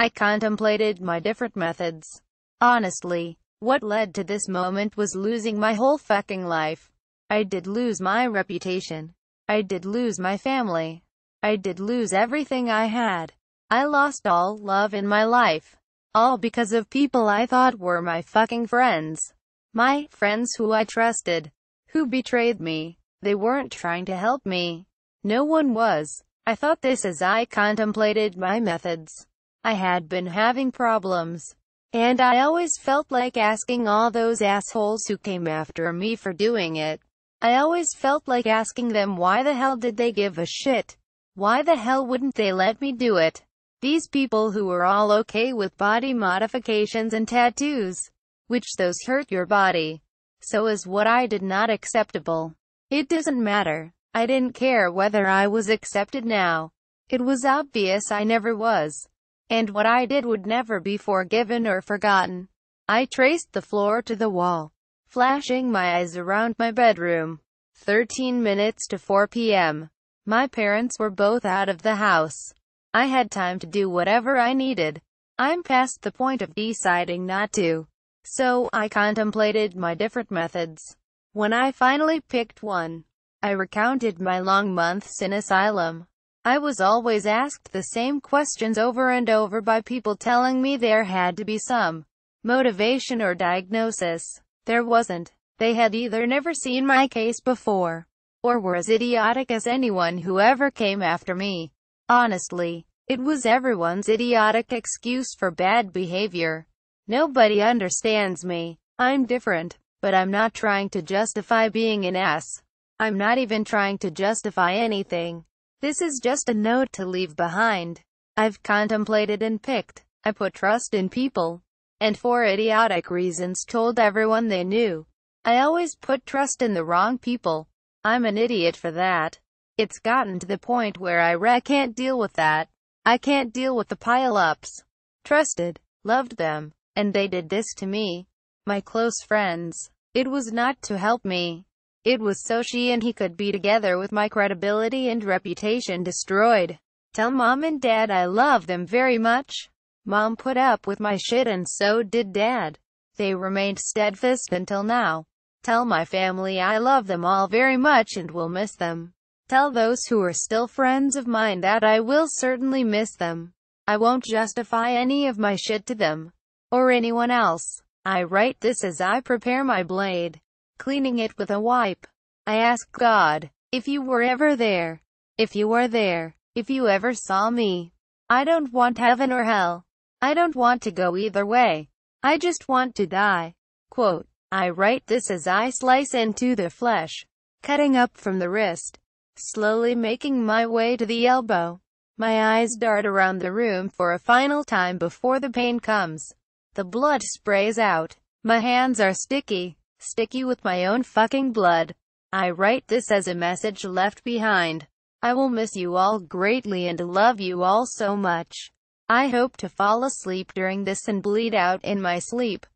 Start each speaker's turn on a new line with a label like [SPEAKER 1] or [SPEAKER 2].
[SPEAKER 1] I contemplated my different methods. Honestly, what led to this moment was losing my whole fucking life. I did lose my reputation. I did lose my family. I did lose everything I had. I lost all love in my life. All because of people I thought were my fucking friends. My friends who I trusted. Who betrayed me. They weren't trying to help me. No one was. I thought this as I contemplated my methods. I had been having problems. And I always felt like asking all those assholes who came after me for doing it. I always felt like asking them why the hell did they give a shit? Why the hell wouldn't they let me do it? These people who were all okay with body modifications and tattoos, which those hurt your body. So is what I did not acceptable. It doesn't matter. I didn't care whether I was accepted now. It was obvious I never was and what I did would never be forgiven or forgotten. I traced the floor to the wall, flashing my eyes around my bedroom. 13 minutes to 4 p.m. My parents were both out of the house. I had time to do whatever I needed. I'm past the point of deciding not to. So, I contemplated my different methods. When I finally picked one, I recounted my long months in asylum. I was always asked the same questions over and over by people telling me there had to be some motivation or diagnosis. There wasn't. They had either never seen my case before, or were as idiotic as anyone who ever came after me. Honestly, it was everyone's idiotic excuse for bad behavior. Nobody understands me. I'm different, but I'm not trying to justify being an ass. I'm not even trying to justify anything. This is just a note to leave behind. I've contemplated and picked. I put trust in people. And for idiotic reasons told everyone they knew. I always put trust in the wrong people. I'm an idiot for that. It's gotten to the point where I can't deal with that. I can't deal with the pile-ups. Trusted, loved them, and they did this to me. My close friends. It was not to help me. It was so she and he could be together with my credibility and reputation destroyed. Tell mom and dad I love them very much. Mom put up with my shit and so did dad. They remained steadfast until now. Tell my family I love them all very much and will miss them. Tell those who are still friends of mine that I will certainly miss them. I won't justify any of my shit to them. Or anyone else. I write this as I prepare my blade cleaning it with a wipe. I ask God, if you were ever there, if you were there, if you ever saw me, I don't want heaven or hell. I don't want to go either way. I just want to die. Quote, I write this as I slice into the flesh, cutting up from the wrist, slowly making my way to the elbow. My eyes dart around the room for a final time before the pain comes. The blood sprays out. My hands are sticky sticky with my own fucking blood. I write this as a message left behind. I will miss you all greatly and love you all so much. I hope to fall asleep during this and bleed out in my sleep.